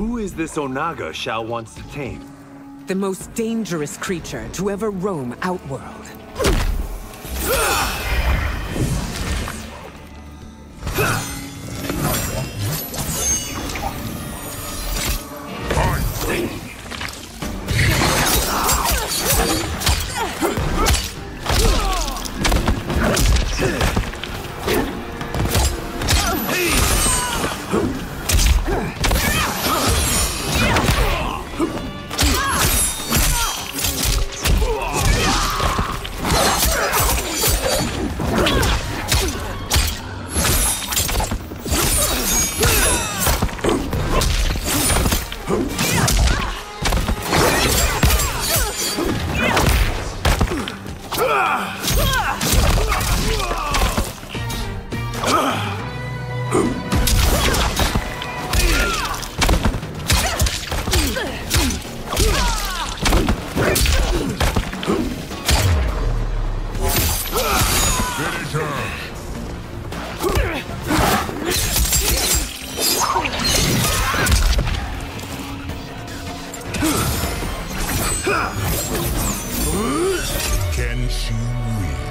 Who is this Onaga Shao wants to tame? The most dangerous creature to ever roam Outworld. Huh? Can she win?